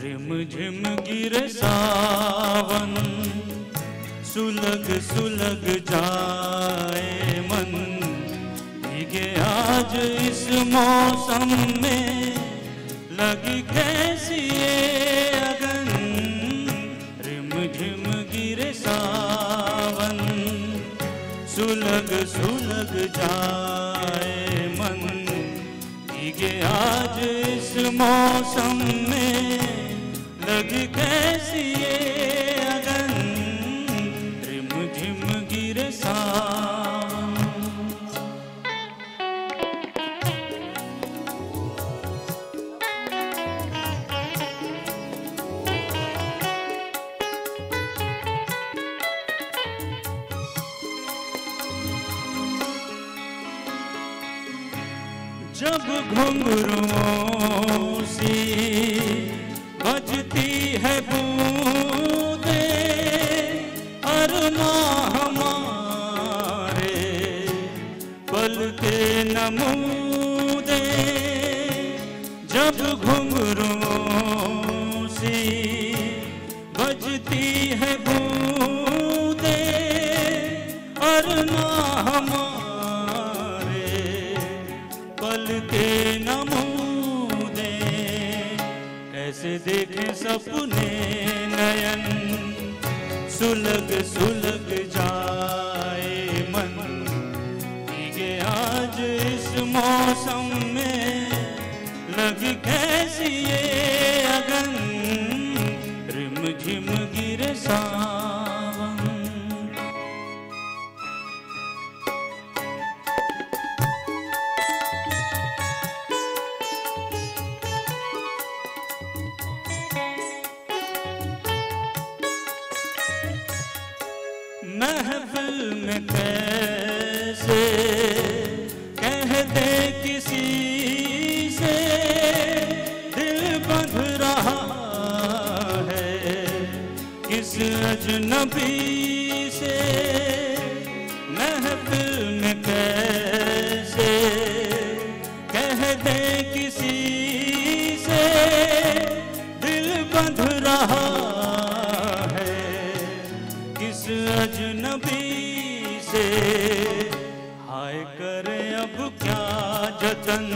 झिम गिर सावन, सुलग सुलग जाए मन। भीगे आज इस मौसम में, लगी कैसी अगन। रिम झिम गिर सावन, सुलग सुलग जाए मन। भीगे आज इस मौसम में लगी कैसी ये अगन? रिम झिम गिर जब घुंघरुओं सी बजती है बूंदे अरमा हमारे पल के नमूदे। जब घुंघरुओं सी बजती है बूंदे अरमा हमारे पल के नमूदे। कैसे देखे सपने नयन, सुलग सुलग जाए मन। भीगे आज इस मौसम में, लग कैसी ये अगन। रिम झिम गिर सावन महफिल में कैसे कह दे किसी से दिल बंध रहा है? किस अजनबी से महफिल में कैसे कह दे किसी से दिल बंध रहा अजनबी से। हाय करे अब क्या जतन?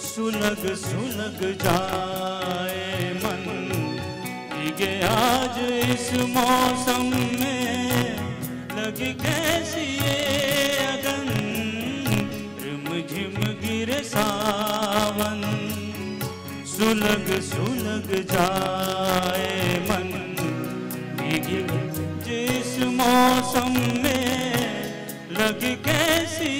सुलग सुलग जाए मन। भीगे आज इस मौसम में। लगी कैसी ये अगन? रिम झिम गिरे सावन। सुलग सुलग जाए मन। जिस मौसम में लग कैसी